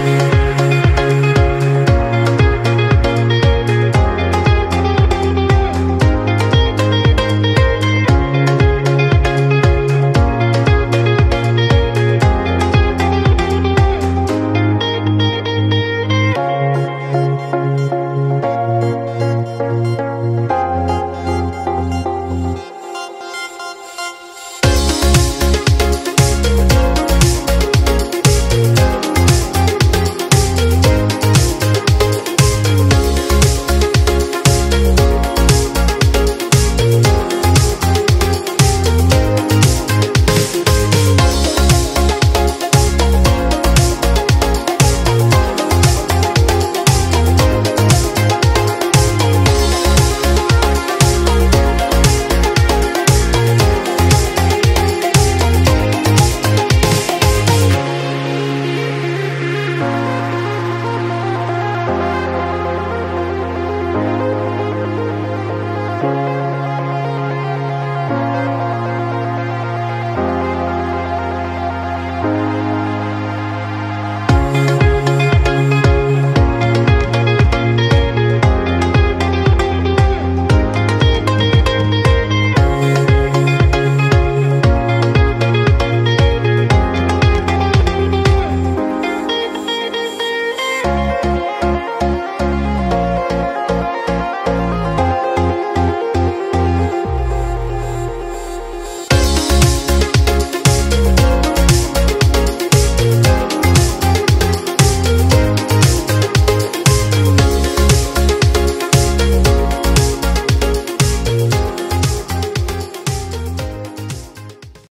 Música